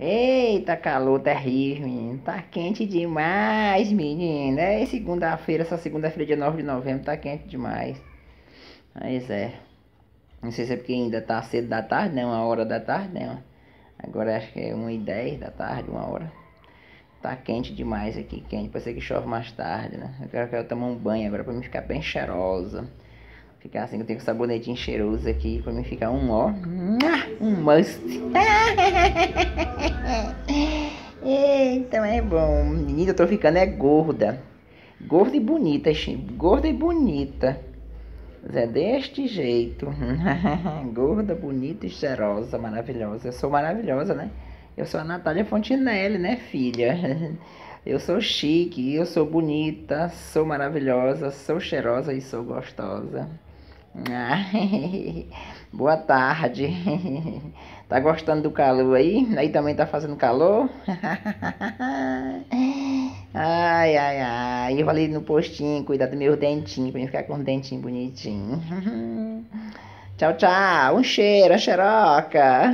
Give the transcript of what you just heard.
Eita, calor terrível, menino. Tá quente demais, menino. É segunda-feira, essa segunda-feira, dia 9 de novembro, tá quente demais. Mas é. Não sei se é porque ainda tá cedo da tarde, não, a hora da tarde, não. Agora acho que é 1h10 da tarde, uma hora. Tá quente demais aqui, quente. Pode ser que chove mais tarde, né? Eu quero, eu quero tomar um banho agora pra mim ficar bem cheirosa. Ficar assim, eu tenho um sabonetinho cheiroso aqui pra mim ficar um ó. Um must. Eita, é bom. Menina, eu tô ficando é gorda. Gorda e bonita, gorda e bonita. É deste jeito. gorda, bonita e cheirosa, maravilhosa. Eu sou maravilhosa, né? Eu sou a Natália Fontinelli, né, filha? Eu sou chique, eu sou bonita, sou maravilhosa, sou cheirosa e sou gostosa. Boa tarde. Tá gostando do calor aí? Aí também tá fazendo calor? Ai, ai, ai. Eu vou no postinho cuidar do meu dentinho pra mim ficar com um dentinho bonitinho. Tchau, tchau. Um cheiro, a xeroca.